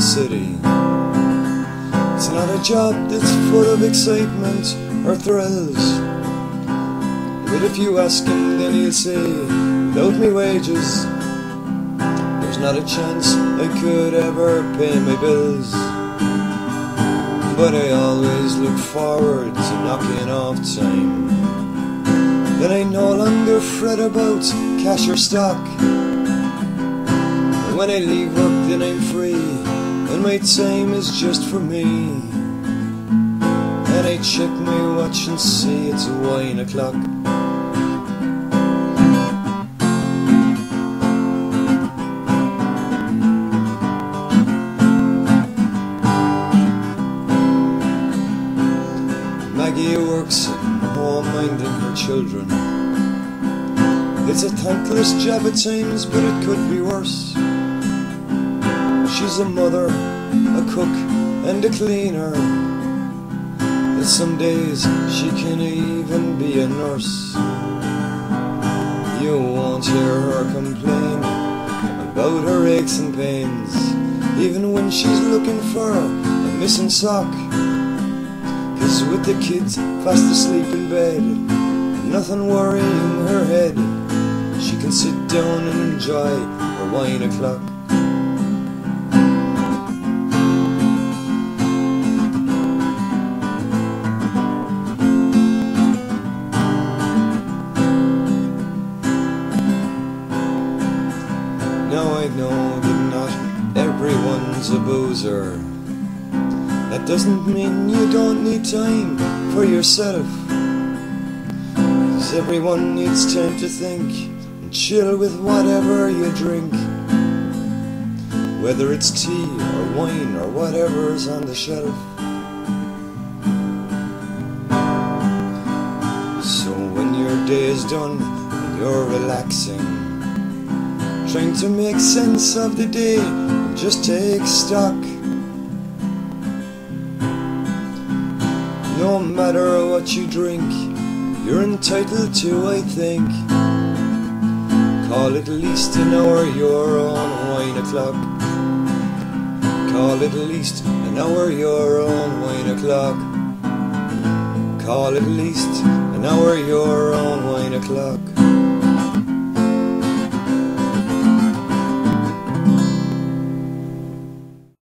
city. It's not a job that's full of excitement or thrills. But if you ask him, then he'll say, without me wages, there's not a chance I could ever pay my bills. But I always look forward to knocking off time. Then I no longer fret about cash or stock. When I leave work, then I'm free, and my time is just for me. And I check my watch and see it's wine o'clock. Maggie works at home minding her children. It's a thankless job at times, but it could be worse. She's a mother, a cook, and a cleaner. And some days she can even be a nurse. You won't hear her complain about her aches and pains, even when she's looking for a missing sock. Cause with the kids fast asleep in bed, nothing worrying her head, she can sit down and enjoy her wine o'clock. Know that not everyone's a boozer. That doesn't mean you don't need time for yourself. Cause everyone needs time to think and chill with whatever you drink. Whether it's tea or wine or whatever's on the shelf. So when your day is done and you're relaxing, trying to make sense of the day, just take stock. No matter what you drink, you're entitled to, I think. Call it at least an hour your own wine o'clock. Call it at least an hour your own wine o'clock. Call it at least an hour your own wine o'clock.